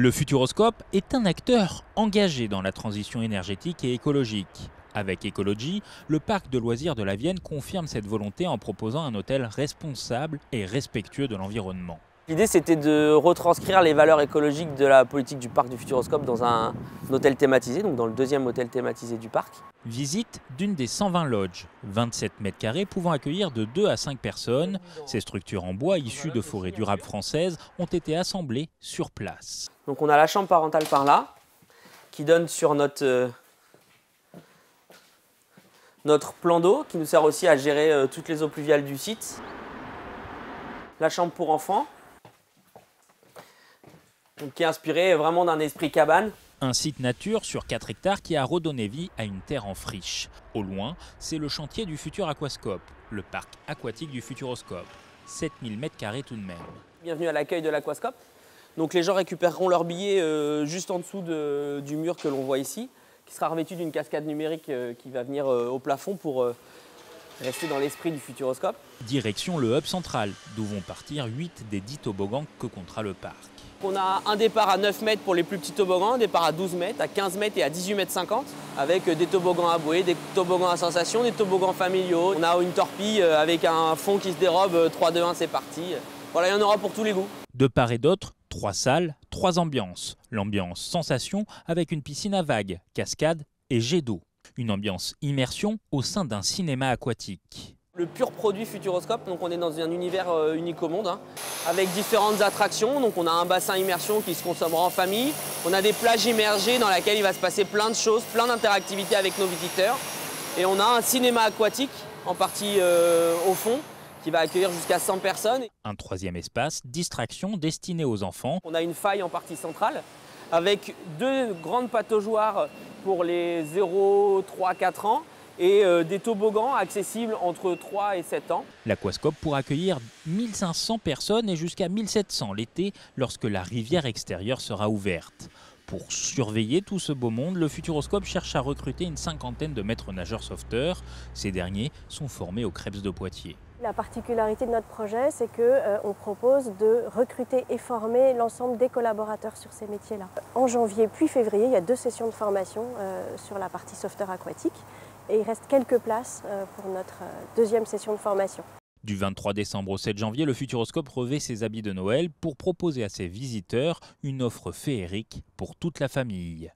Le Futuroscope est un acteur engagé dans la transition énergétique et écologique. Avec Ecology, le parc de loisirs de la Vienne confirme cette volonté en proposant un hôtel responsable et respectueux de l'environnement. L'idée c'était de retranscrire les valeurs écologiques de la politique du parc du Futuroscope dans un, hôtel thématisé, donc dans le deuxième hôtel thématisé du parc. Visite d'une des 120 lodges, 27 mètres carrés pouvant accueillir de 2 à 5 personnes. Ces structures en bois issues de forêts durables françaises ont été assemblées sur place. Donc on a la chambre parentale par là, qui donne sur notre, euh, notre plan d'eau, qui nous sert aussi à gérer euh, toutes les eaux pluviales du site. La chambre pour enfants, qui est inspiré vraiment d'un esprit cabane. Un site nature sur 4 hectares qui a redonné vie à une terre en friche. Au loin, c'est le chantier du futur Aquascope, le parc aquatique du Futuroscope. 7000 m2 tout de même. Bienvenue à l'accueil de l'Aquascope. Donc les gens récupéreront leur billet euh, juste en dessous du mur que l'on voit ici, qui sera revêtu d'une cascade numérique euh, qui va venir euh, au plafond pour rester dans l'esprit du Futuroscope. Direction le hub central, d'où vont partir 8 des 10 toboggans que comptera le parc. On a un départ à 9 mètres pour les plus petits toboggans, un départ à 12 mètres, à 15 mètres et à 18 mètres 50, avec des toboggans à bouée, des toboggans à sensation, des toboggans familiaux. On a une torpille euh, avec un fond qui se dérobe, 3, 2, 1, c'est parti. Voilà, il y en aura pour tous les goûts. De part et d'autre, trois salles, trois ambiances. L'ambiance sensation avec une piscine à vagues, cascade et jet d'eau. Une ambiance immersion au sein d'un cinéma aquatique le pur produit Futuroscope. Donc on est dans un univers euh, unique au monde, hein, avec différentes attractions. Donc on a un bassin immersion qui se consommera en famille. On a des plages immergées dans lesquelles il va se passer plein de choses, plein d'interactivités avec nos visiteurs. Et on a un cinéma aquatique en partie euh, au fond qui va accueillir jusqu'à 100 personnes. Un troisième espace, distraction destiné aux enfants. On a une faille en partie centrale avec deux grandes pataugeoires pour les 0, 3, 4 ans et euh, des toboggans accessibles entre 3 et 7 ans. L'aquascope pourra accueillir 1500 personnes et jusqu'à 1700 l'été lorsque la rivière extérieure sera ouverte. Pour surveiller tout ce beau monde, le Futuroscope cherche à recruter une cinquantaine de maîtres nageurs sauveteurs. Ces derniers sont formés au Krebs de Poitiers. La particularité de notre projet, c'est qu'on euh, propose de recruter et former l'ensemble des collaborateurs sur ces métiers-là. En janvier puis février, il y a deux sessions de formation euh, sur la partie sauveteur aquatique et il reste quelques places euh, pour notre deuxième session de formation. Du 23 décembre au 7 janvier, le Futuroscope revêt ses habits de Noël pour proposer à ses visiteurs une offre féerique pour toute la famille.